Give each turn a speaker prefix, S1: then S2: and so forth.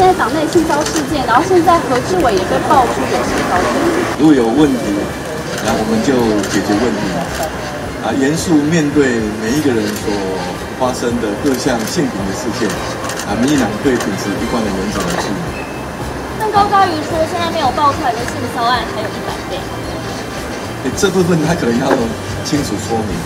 S1: 在党内性骚事件，然后现在何志伟也被爆出有性骚争议。
S2: 如果有问题，然后我们就解决问题，啊，严肃面对每一个人所发生的各项性平的事件，啊，民进党对秉持一贯的原则来处理。
S3: 但高嘉瑜说，现在没有爆出来的性骚案还有一百倍。
S2: 这部分他可能要清楚说明。